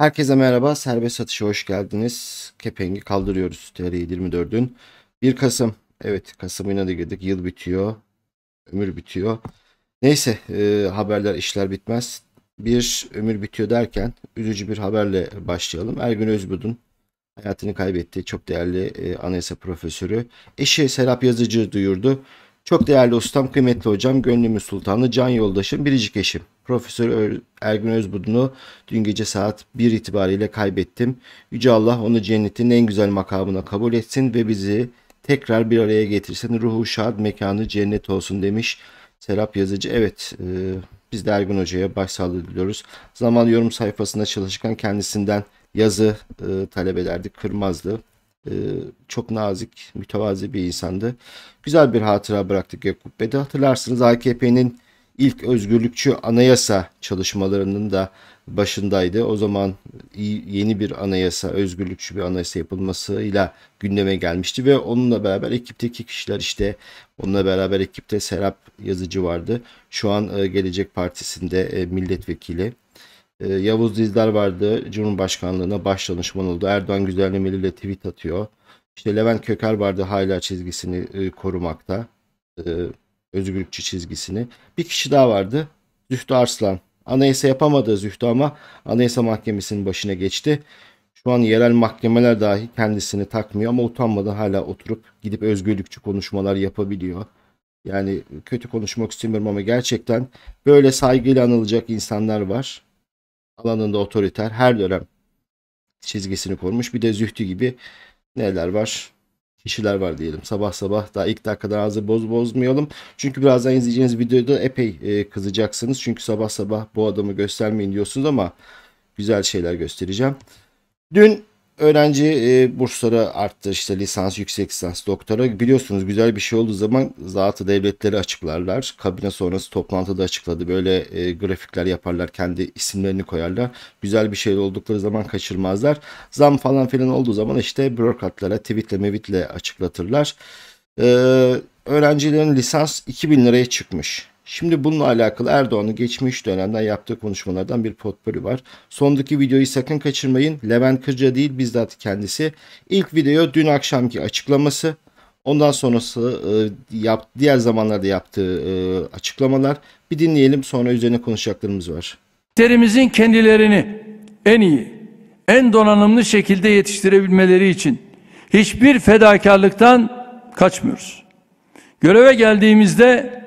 Herkese merhaba. Serbest satışa hoş geldiniz. Kepengi kaldırıyoruz TR 24'ün. 1 Kasım. Evet Kasım ayına da girdik. Yıl bitiyor. Ömür bitiyor. Neyse e, haberler işler bitmez. Bir ömür bitiyor derken üzücü bir haberle başlayalım. Ergün Özbudun hayatını kaybetti. Çok değerli e, anayasa profesörü. Eşi Serap Yazıcı duyurdu. Çok değerli ustam, kıymetli hocam, gönlümün sultanı, can yoldaşım, biricik eşim. Profesör Ergün Özbudun'u dün gece saat 1 itibariyle kaybettim. Yüce Allah onu cennetin en güzel makamına kabul etsin ve bizi tekrar bir araya getirsin. Ruhu şad, mekanı cennet olsun demiş Serap Yazıcı. Evet, e, biz de Ergün Hoca'ya başsağlığı diliyoruz. Zaman yorum sayfasında çalışırken kendisinden yazı e, talep ederdik, kırmazdı. E, çok nazik, mütevazi bir insandı. Güzel bir hatıra bıraktık Yakup Bey'de. Hatırlarsınız AKP'nin ilk özgürlükçü anayasa çalışmalarının da başındaydı. O zaman yeni bir anayasa, özgürlükçü bir anayasa yapılmasıyla gündeme gelmişti ve onunla beraber ekipteki kişiler işte onunla beraber ekipte Serap Yazıcı vardı. Şu an e, Gelecek Partisi'nde e, milletvekili. E, Yavuz Dizdar vardı. Cumhurbaşkanlığına başdanışman oldu. Erdoğan güzellemeliyle tweet atıyor. İşte Levent Köker vardı hala çizgisini korumakta özgürlükçü çizgisini. Bir kişi daha vardı. Zühtü Arslan. Anayasa yapamadı Zühtü ama Anayasa Mahkemesi'nin başına geçti. Şu an yerel mahkemeler dahi kendisini takmıyor ama utanmadan hala oturup gidip özgürlükçü konuşmalar yapabiliyor. Yani kötü konuşmak istemiyorum ama gerçekten böyle saygıyla anılacak insanlar var. Alanında otoriter her dönem çizgisini korumuş. Bir de Zühtü gibi neler var kişiler var diyelim. Sabah sabah daha ilk dakikadan ağzı boz bozmayalım. Çünkü birazdan izleyeceğiniz videoda epey e, kızacaksınız. Çünkü sabah sabah bu adamı göstermeyin diyorsunuz ama güzel şeyler göstereceğim. Dün öğrenci e, bursları arttı işte lisans, yüksek lisans, doktora. Biliyorsunuz güzel bir şey olduğu zaman zatı devletleri açıklarlar. Kabine sonrası toplantıda açıkladı. Böyle e, grafikler yaparlar, kendi isimlerini koyarlar. Güzel bir şey oldukları zaman kaçırmazlar. Zam falan filan olduğu zaman işte bürokratlara tweetle mevitle açıklatırlar. E, öğrencilerin lisans 2000 liraya çıkmış. Şimdi bununla alakalı Erdoğan'ın geçmiş dönemden yaptığı konuşmalardan bir potpori var. Sondaki videoyu sakın kaçırmayın. Levent Kırca değil bizzat kendisi. İlk video dün akşamki açıklaması. Ondan sonrası e, yap, diğer zamanlarda yaptığı e, açıklamalar. Bir dinleyelim sonra üzerine konuşacaklarımız var. Terimizin kendilerini en iyi, en donanımlı şekilde yetiştirebilmeleri için hiçbir fedakarlıktan kaçmıyoruz. Göreve geldiğimizde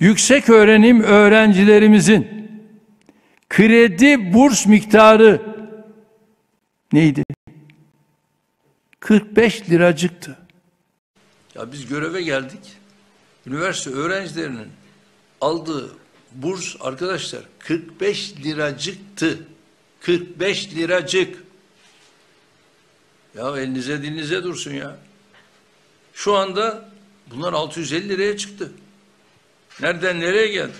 yüksek öğrenim öğrencilerimizin kredi burs miktarı neydi? 45 liracıktı. Ya biz göreve geldik. Üniversite öğrencilerinin aldığı burs arkadaşlar 45 liracıktı. 45 liracık. Ya elinize dilinize dursun ya. Şu anda bunlar 650 liraya çıktı. Nereden nereye geldi?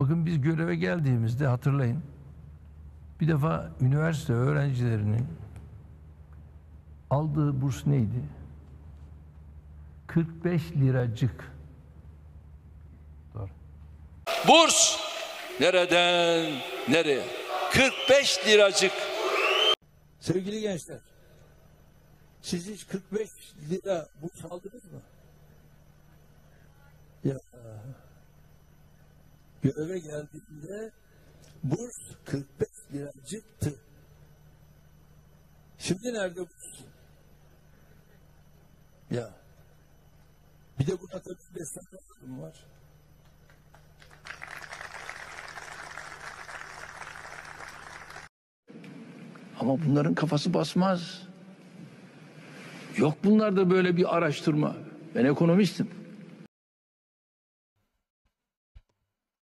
Bakın biz göreve geldiğimizde hatırlayın. Bir defa üniversite öğrencilerinin aldığı burs neydi? 45 liracık. Doğru. Burs nereden nereye? 45 liracık. Sevgili gençler, siz hiç 45 lira burs aldınız mı? Ya, göreve geldiğinde burs 45 liracıktı. Şimdi nerede burs? Ya. Bir de buna tabii beslenme var. Ama bunların kafası basmaz. Yok bunlarda böyle bir araştırma. Ben ekonomistim.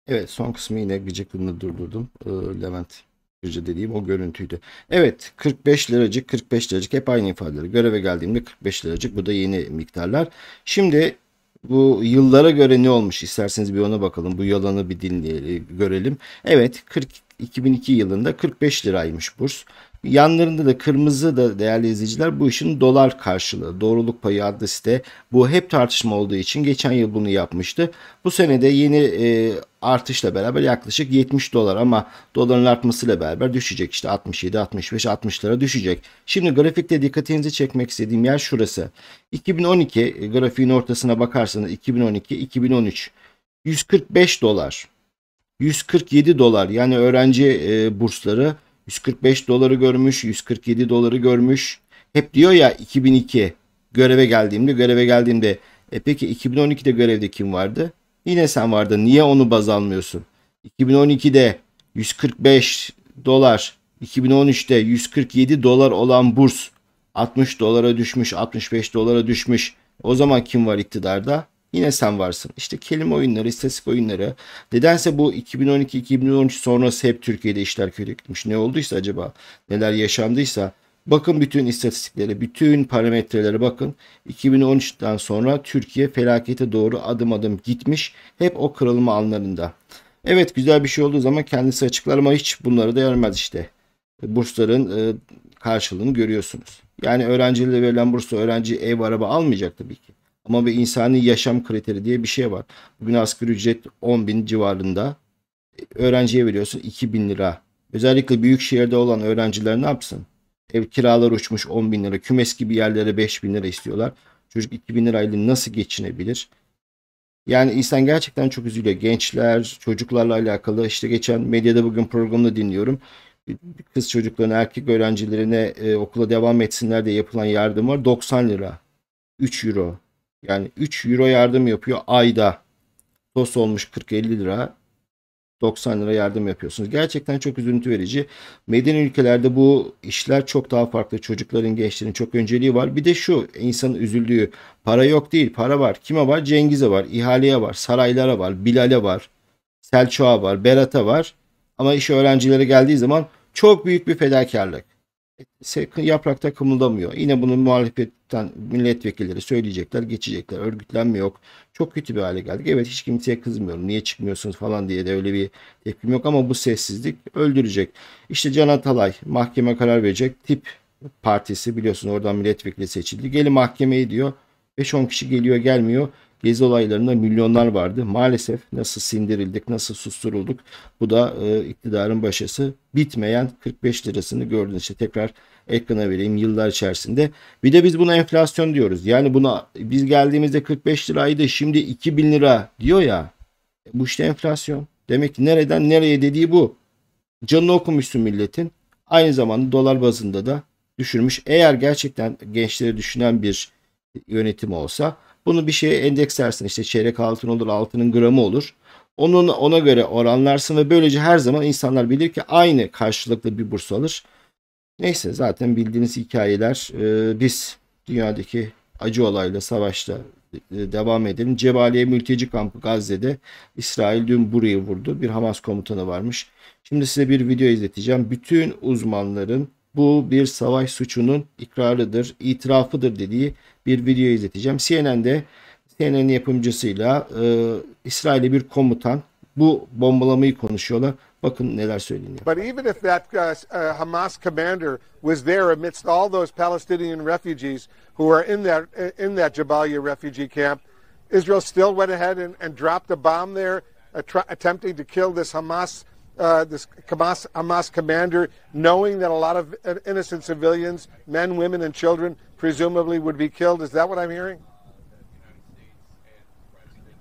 Evet son kısmı yine gıcıklığını durdurdum. Ee, Levent Gıcı dediğim o görüntüydü. Evet 45 liracık 45 liracık hep aynı ifadeleri. Göreve geldiğimde 45 liracık bu da yeni miktarlar. Şimdi bu yıllara göre ne olmuş isterseniz bir ona bakalım. Bu yalanı bir dinleyelim, görelim. Evet 40 2002 yılında 45 liraymış burs. Yanlarında da kırmızı da değerli izleyiciler bu işin dolar karşılığı. Doğruluk payı adlı site. Bu hep tartışma olduğu için geçen yıl bunu yapmıştı. Bu sene de yeni e, artışla beraber yaklaşık 70 dolar ama doların artmasıyla beraber düşecek. işte 67, 65, 60 lira düşecek. Şimdi grafikte dikkatinizi çekmek istediğim yer şurası. 2012 e, grafiğin ortasına bakarsanız 2012, 2013 145 dolar. 147 dolar yani öğrenci e, bursları 145 doları görmüş, 147 doları görmüş. Hep diyor ya 2002 göreve geldiğimde, göreve geldiğimde. E peki 2012'de görevde kim vardı? Yine sen vardın. Niye onu baz almıyorsun? 2012'de 145 dolar, 2013'te 147 dolar olan burs 60 dolara düşmüş, 65 dolara düşmüş. O zaman kim var iktidarda? Yine sen varsın. İşte kelime oyunları, istatistik oyunları. Nedense bu 2012-2013 sonrası hep Türkiye'de işler kötü gitmiş. Ne olduysa acaba, neler yaşandıysa bakın bütün istatistiklere, bütün parametrelere bakın. 2013'ten sonra Türkiye felakete doğru adım adım gitmiş. Hep o kırılma anlarında. Evet güzel bir şey olduğu zaman kendisi açıklar ama hiç bunları da yarmaz işte. Bursların e, karşılığını görüyorsunuz. Yani öğrencilere verilen bursla öğrenci ev araba almayacak tabii ki. Ama bir insani yaşam kriteri diye bir şey var. Bugün asgari ücret 10 bin civarında. Öğrenciye veriyorsun 2 bin lira. Özellikle büyük şehirde olan öğrenciler ne yapsın? Ev kiralar uçmuş 10 bin lira. Kümes gibi yerlere 5 bin lira istiyorlar. Çocuk 2 bin lirayla nasıl geçinebilir? Yani insan gerçekten çok üzülüyor. Gençler, çocuklarla alakalı işte geçen medyada bugün programda dinliyorum. Kız çocuklarına, erkek öğrencilerine e, okula devam etsinler diye yapılan yardım var. 90 lira. 3 euro. Yani 3 euro yardım yapıyor ayda. Tost olmuş 40-50 lira. 90 lira yardım yapıyorsunuz. Gerçekten çok üzüntü verici. Medeni ülkelerde bu işler çok daha farklı. Çocukların, gençlerin çok önceliği var. Bir de şu insanın üzüldüğü para yok değil. Para var. Kime var? Cengiz'e var. İhaleye var. Saraylara var. Bilal'e var. Selçuk'a var. Berat'a var. Ama iş öğrencilere geldiği zaman çok büyük bir fedakarlık yaprakta kımıldamıyor. Yine bunu muhalefetten milletvekilleri söyleyecekler, geçecekler. Örgütlenme yok. Çok kötü bir hale geldik. Evet hiç kimseye kızmıyorum. Niye çıkmıyorsunuz falan diye de öyle bir tepkim yok ama bu sessizlik öldürecek. İşte Can Atalay mahkeme karar verecek. Tip partisi biliyorsun oradan milletvekili seçildi. Gelin mahkemeye diyor. 5-10 kişi geliyor gelmiyor. Gezi olaylarında milyonlar vardı. Maalesef nasıl sindirildik, nasıl susturulduk. Bu da e, iktidarın başısı. Bitmeyen 45 lirasını gördünüz. İşte tekrar ekrana vereyim yıllar içerisinde. Bir de biz buna enflasyon diyoruz. Yani buna biz geldiğimizde 45 liraydı şimdi 2000 lira diyor ya. Bu işte enflasyon. Demek ki nereden nereye dediği bu. Canını okumuşsun milletin. Aynı zamanda dolar bazında da düşürmüş. Eğer gerçekten gençleri düşünen bir yönetim olsa bunu bir şeye endekslersin. İşte çeyrek altın olur, altının gramı olur. Onun ona göre oranlarsın ve böylece her zaman insanlar bilir ki aynı karşılıklı bir burs alır. Neyse zaten bildiğiniz hikayeler e, biz dünyadaki acı olayla savaşta e, devam edelim. Cebaliye mülteci kampı Gazze'de İsrail dün burayı vurdu. Bir Hamas komutanı varmış. Şimdi size bir video izleteceğim. Bütün uzmanların bu bir savaş suçunun ikrarıdır, itirafıdır dediği bir video izleteceğim. CNN'de CNN yapımcısıyla e, İsrail'li bir komutan bu bombalamayı konuşuyorlar. Bakın neler söyleniyor. But even if that uh, uh, Hamas commander was there amidst all those Palestinian refugees who are in that in that Jabalia refugee camp, Israel still went ahead and, and dropped a bomb there, attempting to kill this Hamas uh, this Hamas, Hamas commander, knowing that a lot of innocent civilians, men, women, and children, presumably would be killed. Is that what I'm hearing?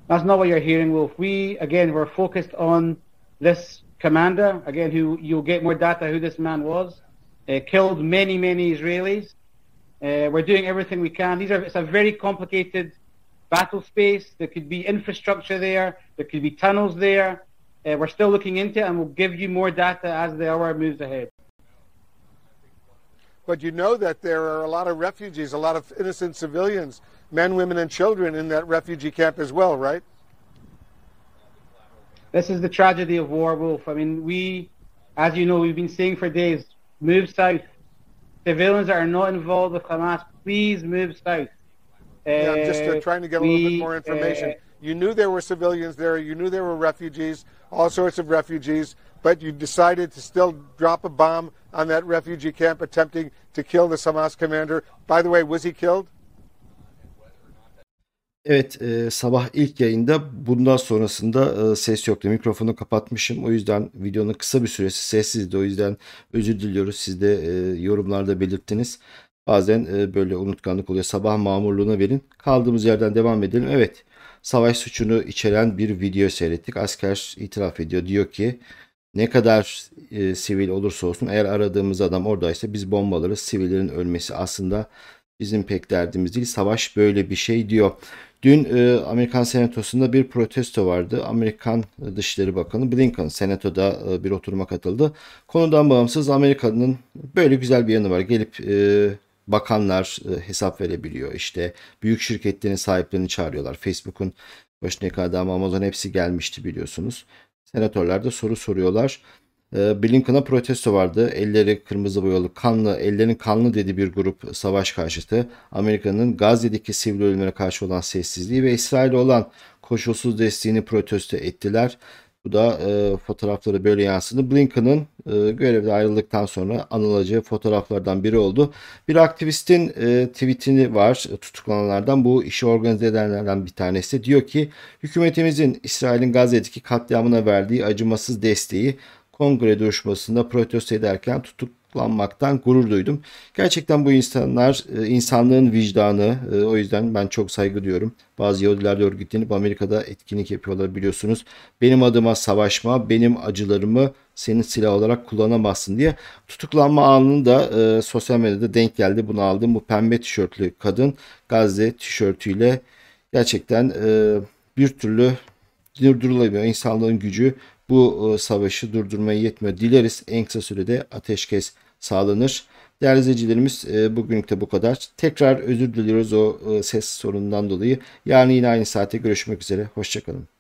That's not what you're hearing, Wolf. We, again, we're focused on this commander, again, who you'll get more data who this man was, uh, killed many, many Israelis. Uh, we're doing everything we can. These are, it's a very complicated battle space. There could be infrastructure there. There could be tunnels there. Uh, we're still looking into it and we'll give you more data as the hour moves ahead. But you know that there are a lot of refugees, a lot of innocent civilians, men, women, and children in that refugee camp as well, right? This is the tragedy of war, Wolf. I mean, we, as you know, we've been saying for days, move south. Civilians that are not involved with Hamas, please move south. Yeah, I'm just uh, trying to get a little bit more information. Uh, you knew there were civilians there. You knew there were refugees, all sorts of refugees. but you decided to still drop a bomb on that refugee camp, attempting to kill the Hamas commander. By the way, was he killed? Evet e, sabah ilk yayında bundan sonrasında e, ses yoktu. Mikrofonu kapatmışım. O yüzden videonun kısa bir süresi sessizdi. O yüzden özür diliyoruz. Siz de e, yorumlarda belirttiniz. Bazen e, böyle unutkanlık oluyor. Sabah mamurluğuna verin. Kaldığımız yerden devam edelim. Evet savaş suçunu içeren bir video seyrettik. Asker itiraf ediyor. Diyor ki ne kadar e, sivil olursa olsun eğer aradığımız adam oradaysa biz bombalarız. Sivillerin ölmesi aslında bizim pek derdimiz değil. Savaş böyle bir şey diyor. Dün e, Amerikan Senatosu'nda bir protesto vardı. Amerikan Dışişleri Bakanı Blinken Senato'da e, bir oturuma katıldı. Konudan bağımsız Amerika'nın böyle güzel bir yanı var. Gelip e, bakanlar e, hesap verebiliyor. İşte büyük şirketlerin sahiplerini çağırıyorlar. Facebook'un başındaki adam Amazon hepsi gelmişti biliyorsunuz. Senatörler de soru soruyorlar. E, Blinken'a protesto vardı. Elleri kırmızı boyalı, kanlı, ellerin kanlı dedi bir grup savaş karşıtı. Amerika'nın Gazze'deki sivil ölümlere karşı olan sessizliği ve İsrail'e olan koşulsuz desteğini protesto ettiler. Bu da e, fotoğrafları böyle yansıdı. Blinken'ın e, görevde ayrıldıktan sonra anılacağı fotoğraflardan biri oldu. Bir aktivistin e, tweetini var e, tutuklananlardan. Bu işi organize edenlerden bir tanesi. Diyor ki hükümetimizin İsrail'in Gazze'deki katliamına verdiği acımasız desteği kongre duruşmasında protesto ederken tutuklanmaktan gurur duydum. Gerçekten bu insanlar e, insanlığın vicdanı. E, o yüzden ben çok saygı duyuyorum. Bazı Yahudiler de örgütlenip Amerika'da etkinlik yapıyorlar biliyorsunuz. Benim adıma savaşma, benim acılarımı senin silah olarak kullanamazsın diye tutuklanma anını da e, sosyal medyada denk geldi. Bunu aldım. Bu pembe tişörtlü kadın Gazze tişörtüyle gerçekten e, bir türlü durdurulamıyor. İnsanlığın gücü bu e, savaşı durdurmaya yetmiyor. Dileriz en kısa sürede ateşkes sağlanır. Değerli izleyicilerimiz e, bugünlük de bu kadar. Tekrar özür diliyoruz o e, ses sorunundan dolayı. Yarın yine aynı saate görüşmek üzere. Hoşçakalın.